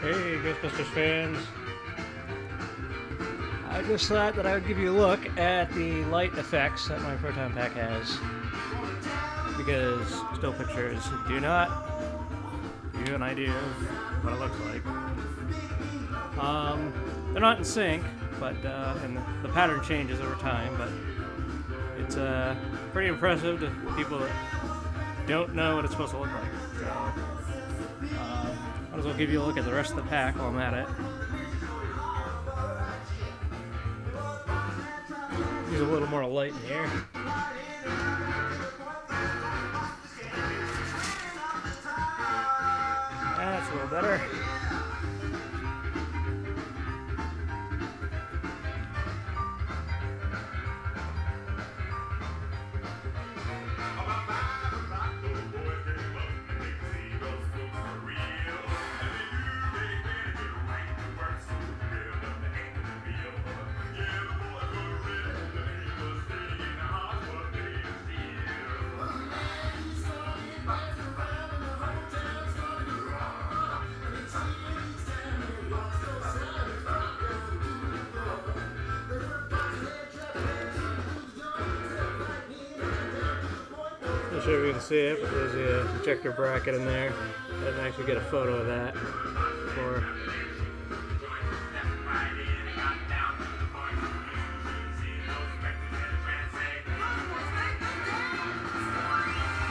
Hey, Ghostbusters fans. I just thought that I would give you a look at the light effects that my proton pack has. Because still pictures do not give you an idea of what it looks like. Um, they're not in sync, but uh, and the, pattern changes over time, but it's uh, pretty impressive to people that don't know what it's supposed to look like. So, might as well give you a look at the rest of the pack while I'm at it. Use a little more light in here. That's a little better. I'm not sure if you can see it, but there's a uh, ejector bracket in there. I didn't actually get a photo of that before.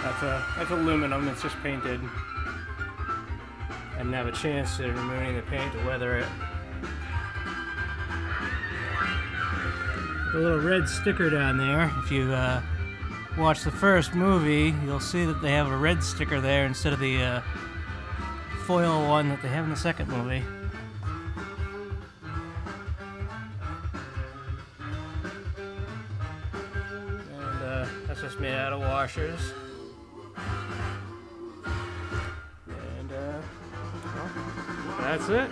That's a that's aluminum. It's just painted. I didn't have a chance to remove any of the paint to weather it. The little red sticker down there. If you uh, watch the first movie, you'll see that they have a red sticker there instead of the uh, foil one that they have in the second movie. And uh, that's just made out of washers. And uh, well, that's it.